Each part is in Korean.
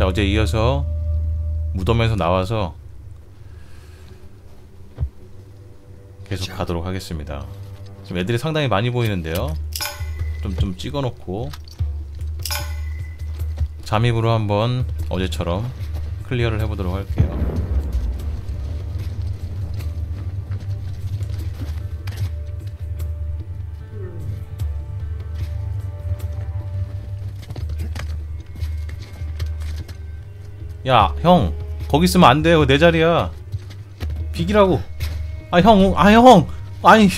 자 어제 이어서 무덤에서 나와서 계속 가도록 하겠습니다. 지금 애들이 상당히 많이 보이는데요. 좀 좀 찍어놓고 잠입으로 한번 어제처럼 클리어를 해보도록 할게요 야, 형. 거기 있으면 안 돼요. 내 자리야. 비기라고. 아, 형. 아, 형. 아니.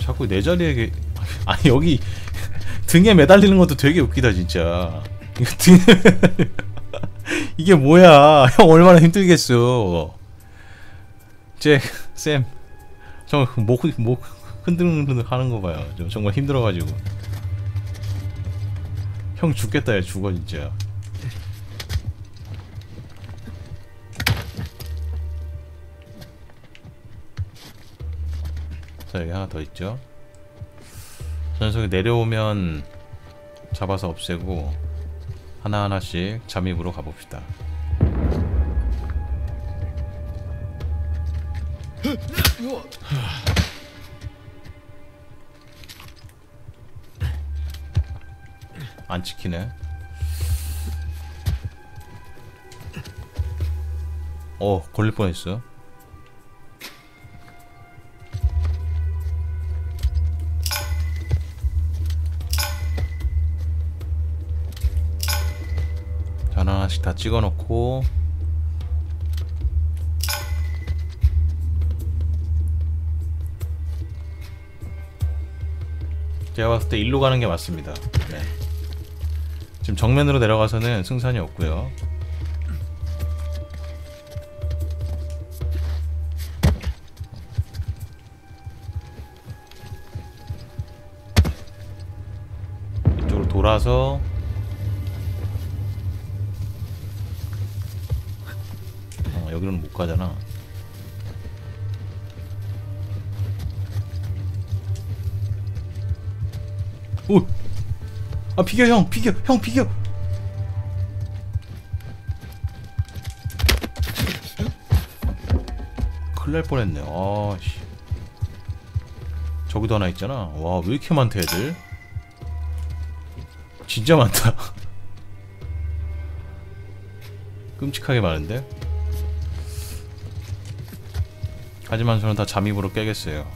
자꾸 내 자리에 게... 아니, 여기 등에 매달리는 것도 되게 웃기다, 진짜. 이거 등에 이게 뭐야? 형 얼마나 힘들겠어. 잭, 쌤. 저목 목 흔들흔들 하는 거 봐요. 저 정말 힘들어가지고. 형 죽겠다, 얘 죽어 진짜. 자 여기 하나 더 있죠. 저 녀석이 내려오면 잡아서 없애고 하나 하나씩 잠입으로 가봅시다. 안 찍히네. 어, 걸릴 뻔했어. 자, 하나씩 다 찍어놓고 제가 봤을 때 일로 가는 게 맞습니다. 네. 지금 정면으로 내려가서는 승산이 없고요. 이쪽으로 돌아서 어, 여기로는 못 가잖아. 아 비겨 형 비겨 형 비겨 큰일 날 뻔했네. 아씨. 저기도 하나 있잖아. 와 왜 이렇게 많다 애들? 진짜 많다. 끔찍하게 많은데? 하지만 저는 다 잠입으로 깨겠어요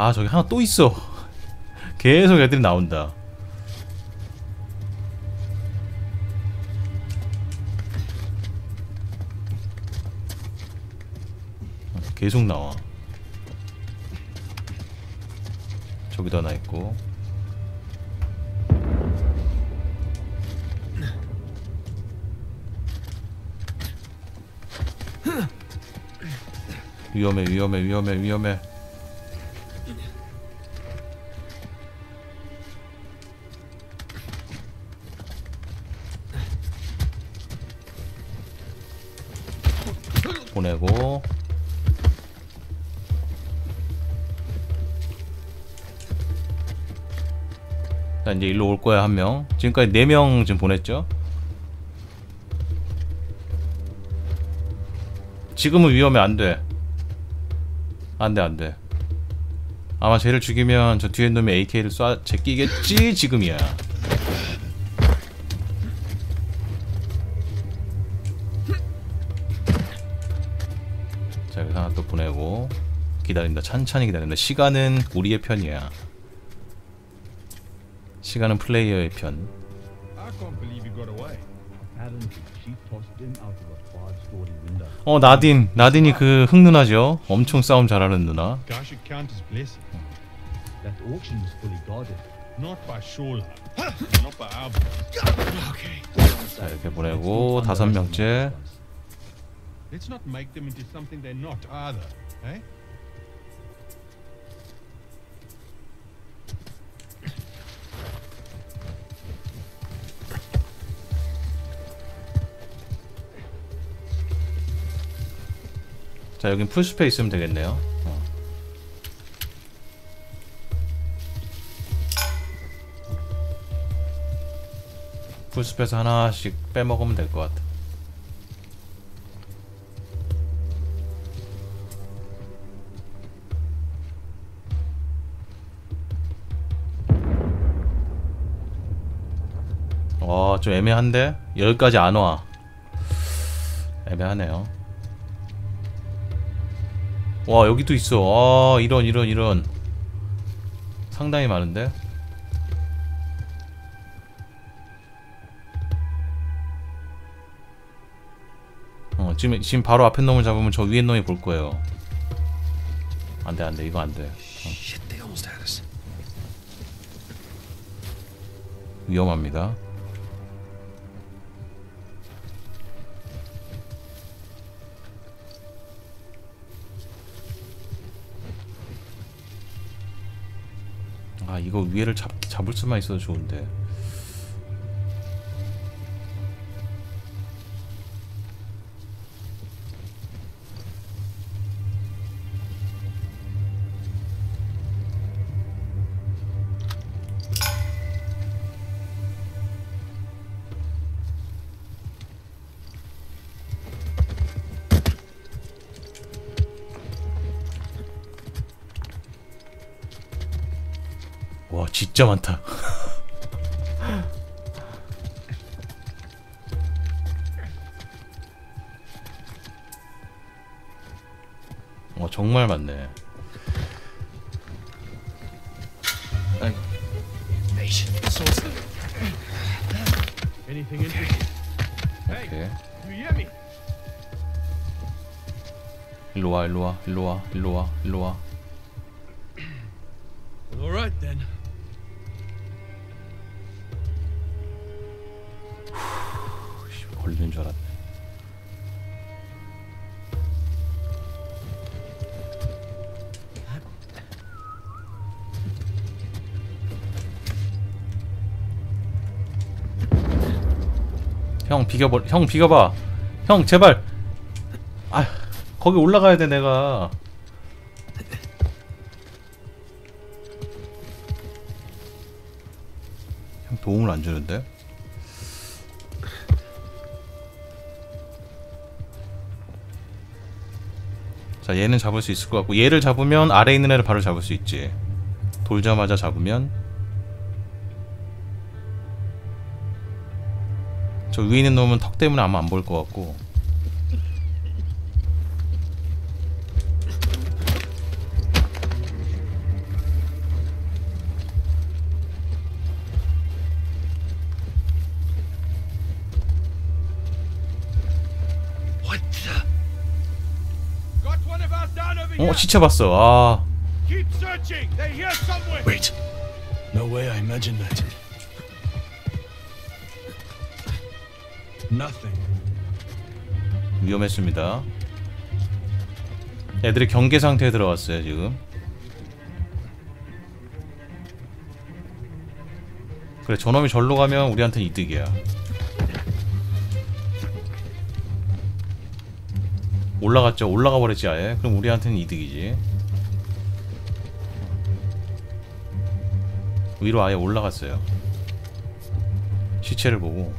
아 저기 하나 또 있어. 계속 애들이 나온다. 계속 나와. 저기도 하나 있고. 위험해 위험해 위험해 위험해 이제 일로 올 거야 한 명. 지금까지 네 명 지금 보냈죠? 지금은 위험해 안 돼. 안 돼 안 돼. 아마 쟤를 죽이면 저 뒤에 놈이 AK를 쏴 제끼겠지 지금이야. 자 여기서 하나 또 보내고 기다린다. 찬찬히 기다린다. 시간은 우리의 편이야 시간은 플레이어의 편. 어 나딘 나딘이 그 흑 누나죠 엄청 싸움 잘하는 누나. 자 이렇게 보내고 다섯 명째 자 여긴 풀숲에서 있으면 되겠네요 어. 풀숲에서 하나씩 빼먹으면 될 것 같아 와, 좀 애매한데? 여기까지 안 와. 애매하네요. 와, 여기도 있어. 아, 이런, 이런, 이런. 상당히 많은데? 어, 지금, 지금 바로 앞에 놈을 잡으면 저 위에 놈이 볼 거예요. 안 돼, 안 돼. 이거 안 돼. Shit, they almost had us. 위험합니다. 이거 위에를 잡, 잡을 수만 있어도 좋은데 진짜 많다 어 정말 많네? 일로와 일로와 일로와 일로와 일로와. 걸리는 줄 알았네 형 비겨버 형 비겨봐. 형 제발. 아 거기 올라가야 돼 내가. 형 도움을 안 주는데 자 얘는 잡을 수 있을 것 같고 얘를 잡으면 아래 있는 애를 바로 잡을 수 있지. 돌자마자 잡으면 저 위에 있는 놈은 턱 때문에 아마 안 보일 것 같고 어 시체 봤어 아 Keep searching. They're here somewhere. Wait. No way I imagined that. Nothing. 위험했습니다 애들이 경계 상태에 들어갔어요 지금 그래 저놈이 절로 가면 우리한테 이득이야 올라갔죠. 올라가 버렸지 아예. 그럼 우리한테는 이득이지. 위로 아예 올라갔어요. 시체를 보고.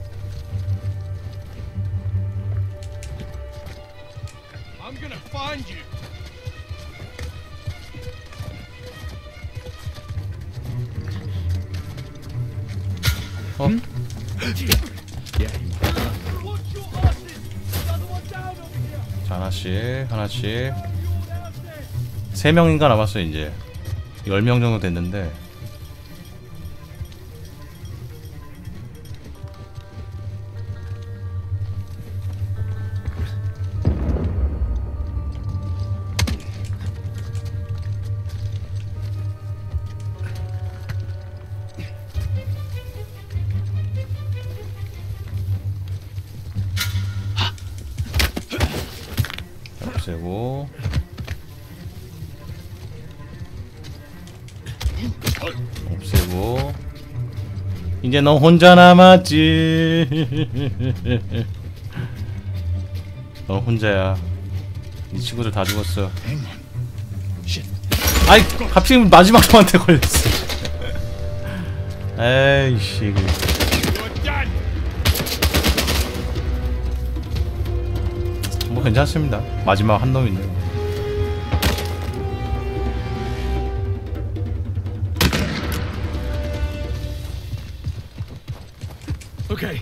I'm gonna find you. 어? 자 하나씩 하나씩. 세 명인가 남았어 이제. 10명 정도 됐는데 없애고 없애고 이제 너 혼자 남았지 너 혼자야 이 친구들 다 죽었어. 아이 하필 마지막 놈한테 걸렸어. 에이씨. 뭐 괜찮습니다. 마지막 한 놈인데. Okay.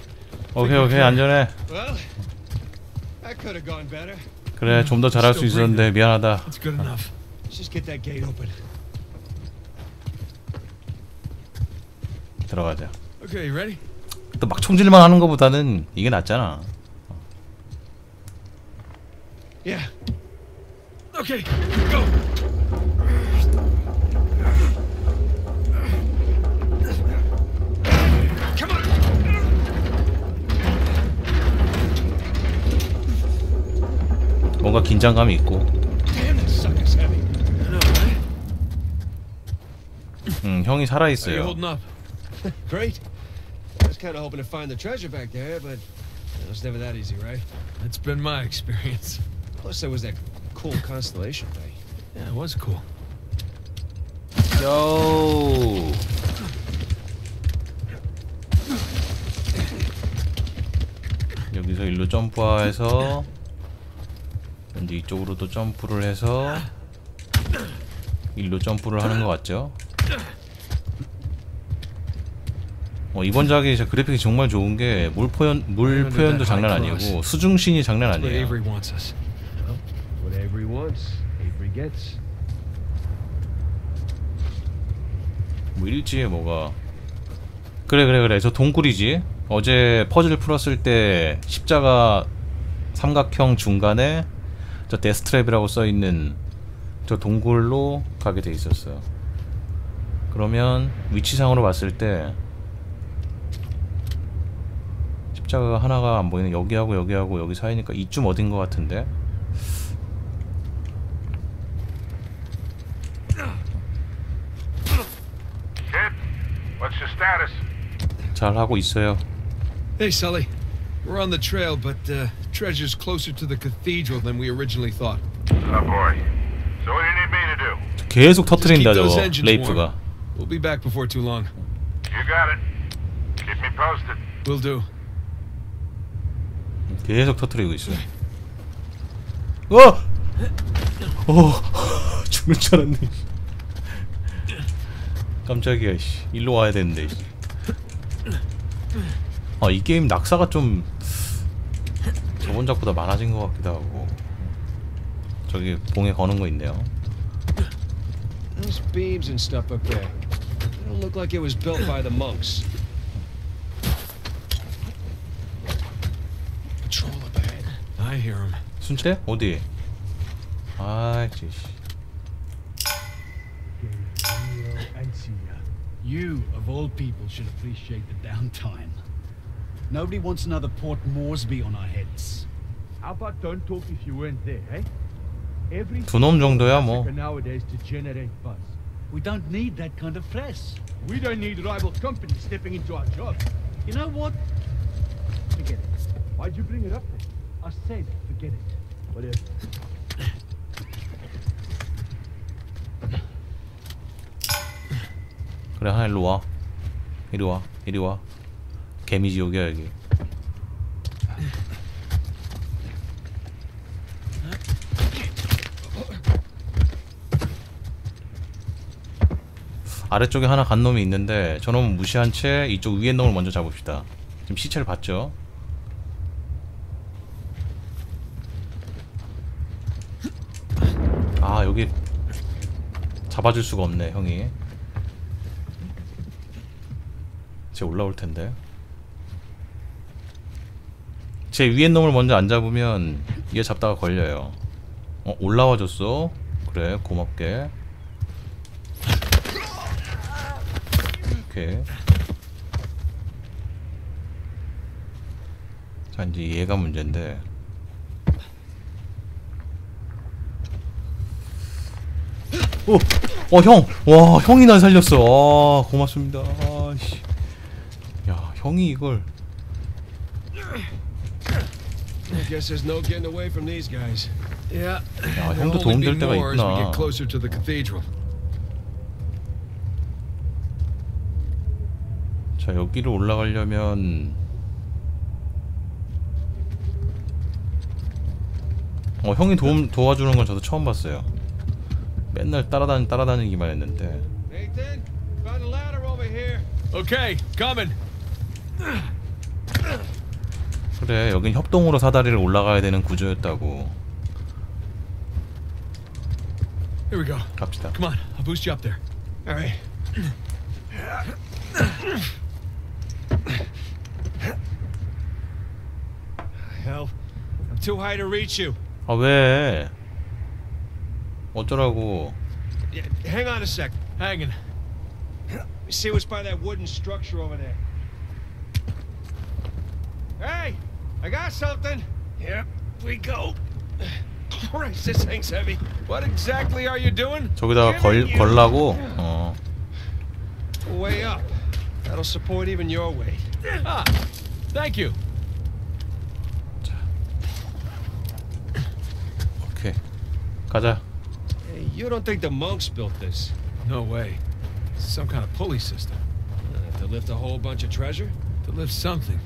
오케이 오케이 안전해. 그래 좀 더 잘할 수 있었는데 미안하다. 들어가자. 또 막 총질만 하는 거보다는 이게 낫잖아. Yeah. Okay, go. Come on. 뭔가 긴장감이 있고. Damn, that sucker's heavy. I know, right? 음, 형이 살아 How you 있어요. holding up? Great. I was kind of hoping to find the treasure back there, but it's never that easy, right? That's been my experience. Plus, there was that cool constellation thing. Yeah, it was cool. 요. 여기서 일로 점프해서 이제 이쪽으로도 점프를 해서 일로 점프를 하는 것 같죠? 어, 이번 작이 진짜 그래픽이 정말 좋은 게 물 표현 물 표현도 장난 아니고 수중신이 장난 아니에요. Wants Avery gets. 뭐 일지에 뭐가. 그래 그래 그래. 저 동굴이지. 어제 퍼즐 풀었을 때 십자가 삼각형 중간에 저 데스트랩이라고 써있는 저 동굴로 가게 돼 있었어요. 그러면 위치상으로 봤을 때 십자가가 하나가 안 보이는 여기하고 여기하고 여기 사이니까 이쯤 어딘 것 같은데 잘 하고 있어요 Hey, Sully. We're on the trail, but uh, treasure's closer to the cathedral than we originally thought. Oh boy. So what do you need me to do? 계속 Just keep 터트린다 those 저거 engines 레이프가 warm. We'll be back before too long. You got it. Keep me posted. We'll do. 계속 터트리고 있어. 어! 어! 죽을 줄 알았네. 깜짝이야, 씨. 일로 와야 되는데. 씨. 아, 이 게임 낙사가 좀 저번 작보다 많아진 것 같기도 하고. 저기 봉에 거는 거 있네요. Those beams and stuff up there. Don't look like it was built by the monks. Patrol up ahead. I hear him. 순채? 어디? 아이, 씨. Gabriel and Sia. You, of all people, should appreciate the downtime. Nobody wants another Port Moresby on our heads. How about don't talk if you weren't there, eh? Every 두 놈 정도야 뭐. Africa nowadays to generate buzz. We don't need that kind of press. We don't need rival companies stepping into our jobs. You know what? Forget it. Why'd you bring it up then? I said forget it. Whatever. 그래 하나 일로 와 이리 와 이리 와 개미지옥이야 여기. 아래쪽에 하나 간 놈이 있는데 저놈은 무시한 채 이쪽 위에 놈을 먼저 잡읍시다. 지금 시체를 봤죠? 아 여기 잡아줄 수가 없네 형이. 쟤 올라올 텐데. 제 위에 놈을 먼저 안 잡으면 얘 잡다가 걸려요. 어 올라와 줬어. 그래 고맙게. 오케이. 자 이제 얘가 문제인데. 오, 어 형, 와 형이 날 살렸어. 아 고맙습니다. 아, 씨. 야 형이 이걸 I guess there's no getting away from these guys. Yeah. 야, 형도 be 도움 될 때가 more as we 있구나. get closer to the cathedral. 자 여기를 올라가려면 어 형이 도움 도와주는 건 저도 처음 봤어요. 맨날 따라다니 따라다니기만 했는데 Nathan, found a ladder over here. Okay, coming. 그래 여긴 협동으로 사다리를 올라가야 되는 구조였다고 Here we go. 갑시다. Come on, I'll boost you up there. All right. Hell, I'm too high to reach you. 아 왜? 어쩌라고? Yeah, hang on a sec. Hanging. See what's by that wooden structure over there. Hey, I got something. Here we go. Christ, this thing's heavy. What exactly are you doing? 저기다가 걸 걸라고? 어. Way up. That'll support even your weight. Ah, thank you. 오케이. 가자. Hey, you don't think the monks built this? No way. Some kind of pulley system Uh, to lift a whole bunch of treasure? to lift something.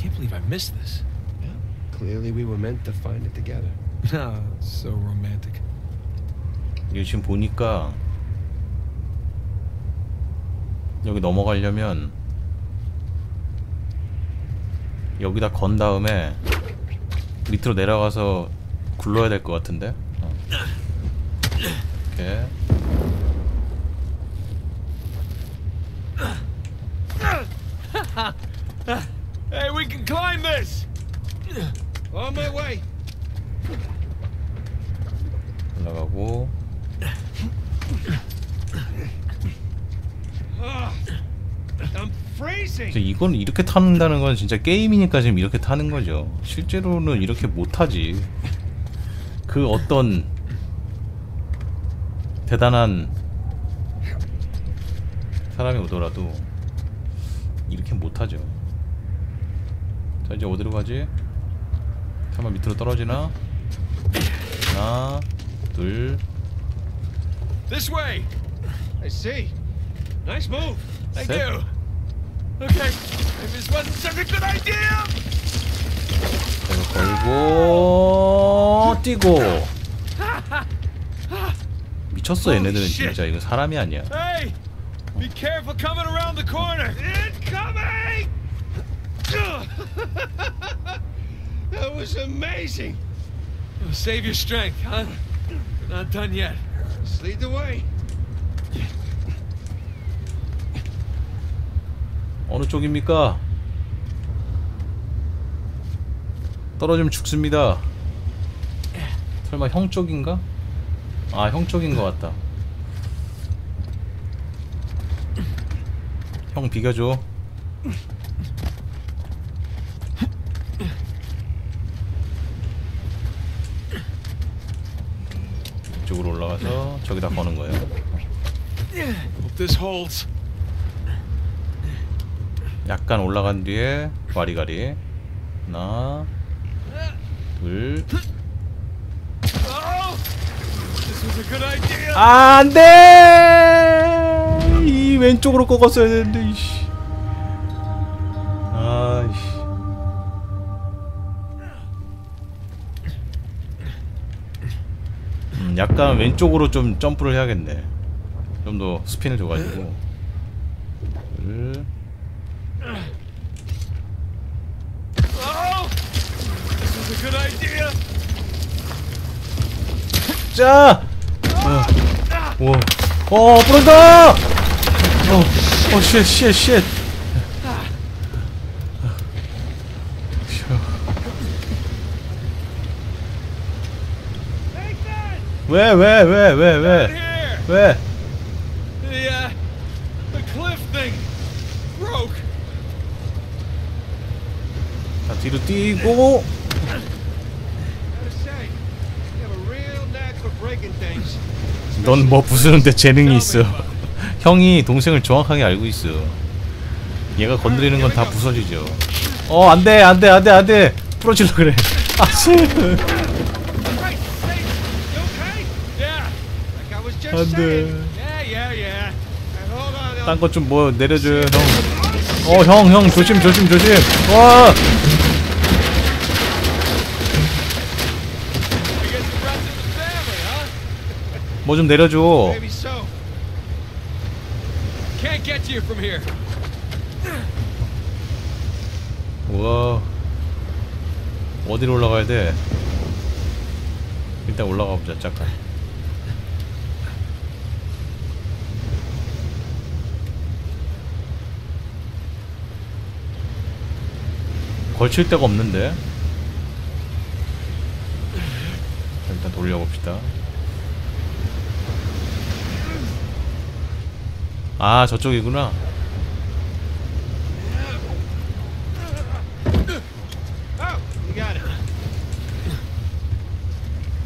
Can't believe I missed this. Clearly, we were meant to find it together. Ah, so romantic. 이거 지금 보니까 여기 넘어가려면 여기다 건 다음에 밑으로 내려가서 굴러야 될 것 같은데 어. 이렇게 Hey, we can climb this. On my way. 올라가고 Ah, I'm freezing. 그래서 이건 이렇게 타는다는 건 진짜 게임이니까 지금 이렇게 타는 거죠 실제로는 이렇게 못 타지 그 어떤 대단한 사람이 오더라도 이렇게 못 타죠 자 이제 어디로 가지? 설마 밑으로 떨어지나? 하나 둘 This way. I see. Nice move. Thank Set. you. Okay, this wasn't such a good idea. 자, 이거 걸고 뛰고 미쳤어 얘네들은. 진짜 이거 사람이 아니야 Hey, be careful coming around the corner. Incoming! that was amazing. Save your strength, huh? We're not done yet. Let's lead the way. 어느 쪽입니까? 떨어지면 죽습니다. 설마 형 쪽인가? 아, 형 쪽인 것 같다. 형 비켜줘. 이쪽으로 올라 가서 저기다 거는 거예요. Hope this holds. 약간 올라간 뒤에 와리가리 하나 둘. 아, 안돼 이 왼쪽으로 꺾었어야 되는데 이씨 약간 왼쪽으로 좀 점프를 해야겠네 좀 더 스핀을 줘가지고. 자! 어, 와, 어, 부른다! 어, 어, 쉣, 쉣, 쉣. 왜, 왜, 왜, 왜, 왜, 왜? the uh, the cliff thing broke. 자, 뒤로 뛰고, Gotta say, you have a real knack for breaking things. 넌뭐 부수는데 재능이 있어. 형이 동생을 정확하게 알고 있어. 얘가 건드리는 건 다 부서지죠. 어, 안 돼, 안 돼, 안 돼, 안 돼. 부러질러 그래. 아, 씨. just 안 돼. saying. Yeah, yeah, yeah. And hold uh, 딴것 좀 뭐 내려줘요 형. 어 형 형 조심 조심 조심. 와. 뭐 좀 내려줘. 우와. 어디로 올라가야 돼? 일단 올라가 보자 잠깐. 걸칠 데가 없는데. 일단 돌려봅시다. 아 저쪽이구나. Oh.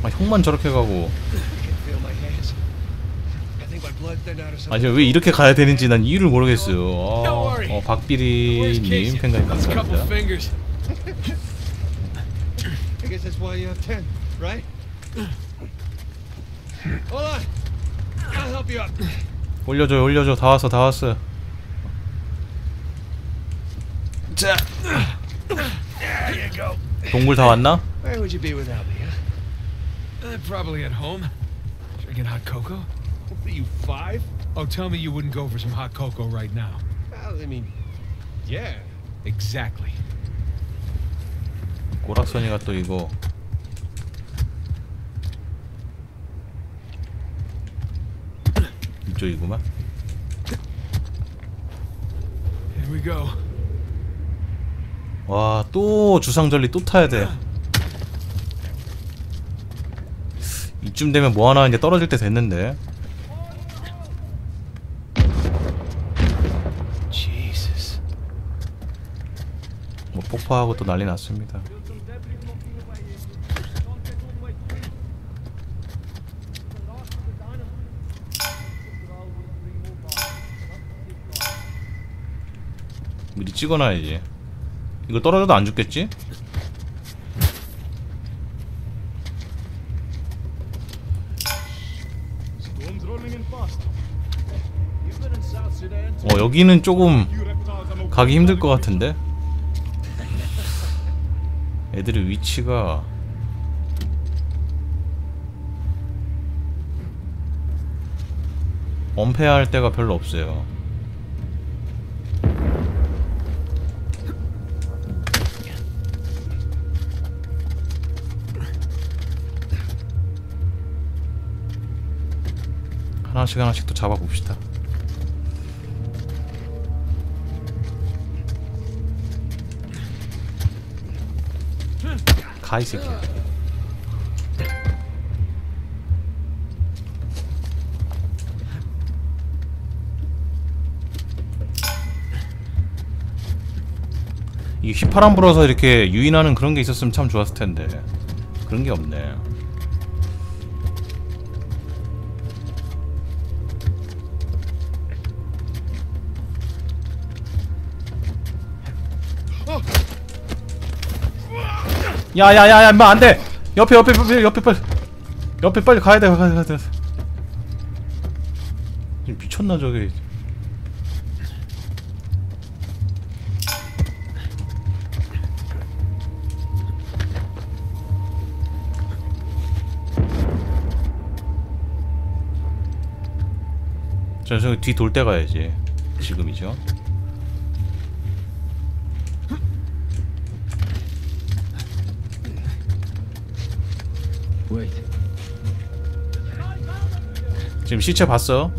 아 형만 저렇게 가고. 아니 왜 이렇게 가야 되는지 난 이유를 모르겠어요. 어. 어 박비리님 couple 감사합니다. why you have ten, right? Hold on. I'll help you up. 올려줘 올려줘 다 왔어 다 왔어. 자 There you go. 동굴 다 왔나? Where would you be without me, huh? Uh, probably at home. Drinking hot cocoa. What are you, five? Oh, tell me you wouldn't go for some hot cocoa right now. Well, I mean, yeah. Exactly. 꼬락선이가 또 이거 이쪽이구만. 와 또 주상절리 또 타야 돼. 이쯤 되면 뭐 하나 이제 떨어질 때 됐는데. 뭐 폭파하고 또 난리 났습니다. 미리 찍어놔야지. 이거 떨어져도 안 죽겠지? 어 여기는 조금 가기 힘들 것 같은데. 애들의 위치가 엄폐할 데가 별로 없어요. 하나씩 하나씩 또 잡아봅시다. 가 이 새끼야. 이 휘파람 불어서 이렇게 유인하는 그런 게 있었으면 참 좋았을 텐데 그런 게 없네. 야야야야 임마 안돼. 옆에 옆에 옆에 옆에 빨리. 옆에 빨리 가야 돼 가야 돼 가야 돼. 지금 미쳤나 저게. 저 저기 뒤 돌 때 가야지. 지금이죠 Wait. 지금 시체 봤어.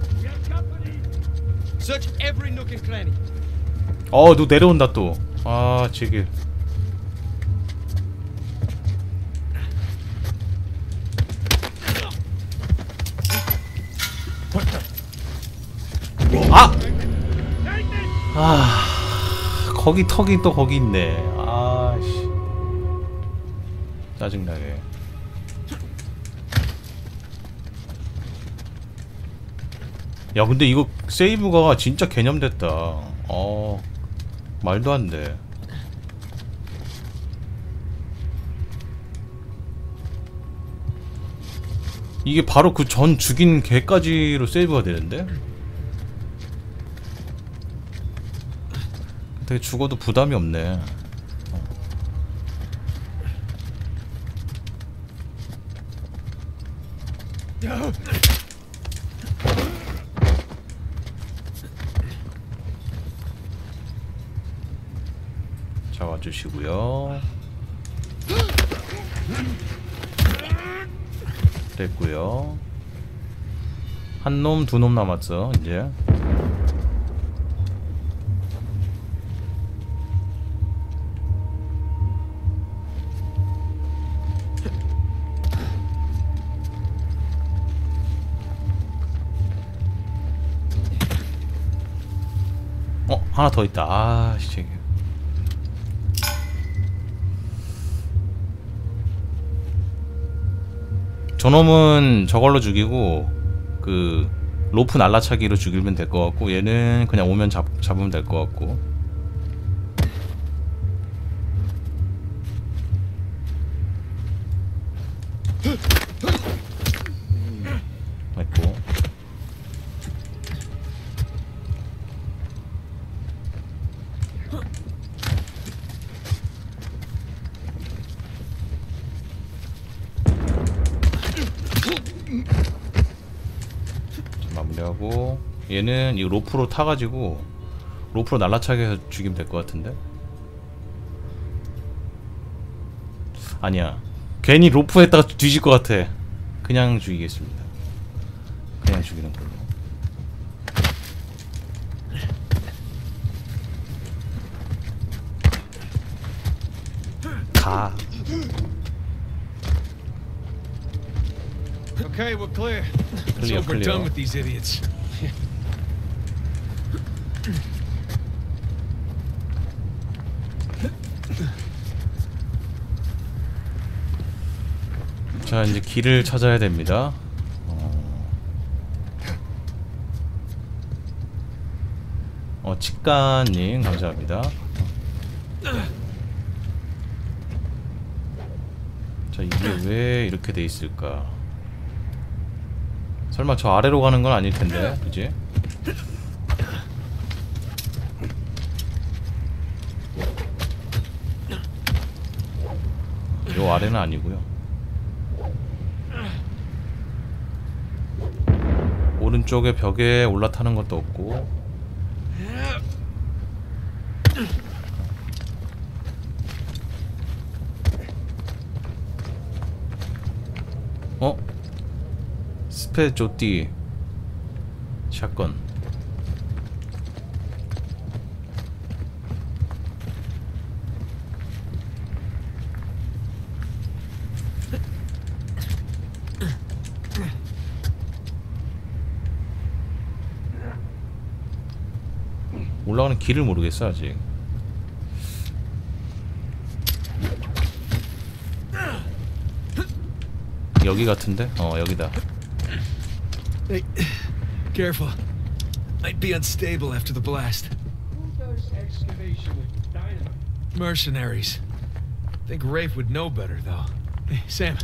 어, 너 내려온다 또. 아, 지금. 아! 아, 거기 턱이 또 거기 있네. 아, 씨. 짜증나게. 야, 근데 이거 세이브가 진짜 개념됐다. 어, 말도 안 돼. 이게 바로 그 전 죽인 개까지로 세이브가 되는데? 되게 죽어도 부담이 없네. 주시고요. 됐고요. 한 놈, 두 놈 남았어 이제. 어 하나 더 있다. 아 씨. 저놈은 저걸로 죽이고 그 로프 날라차기로 죽이면 될 것 같고 얘는 그냥 오면 잡, 잡으면 될 것 같고 로프로 타가지고 로프로 날라차게 해서 죽이면 될 것 같은데 아니야 괜히 로프에다가 뒤질 것 같아 그냥 죽이겠습니다 그냥 죽이는 걸로 가 Okay, we're clear. Clear, hope we're clear. done with these idiots. 자 이제 길을 찾아야 됩니다. 어, 어 치과님 감사합니다. 자 이게 왜 이렇게 돼 있을까? 설마 저 아래로 가는 건 아닐 텐데, 그지? 요 아래는 아니고요. 오른쪽에 벽에 올라타는 것도 없고. 어? 스페 조띠. 샷건 올라 가는 길을 모르겠어 아직 여기 같은데? 어 여기다 Hey, careful. Might be unstable after the blast. Mercenaries. Think Rafe would know better, though. Hey, Sam,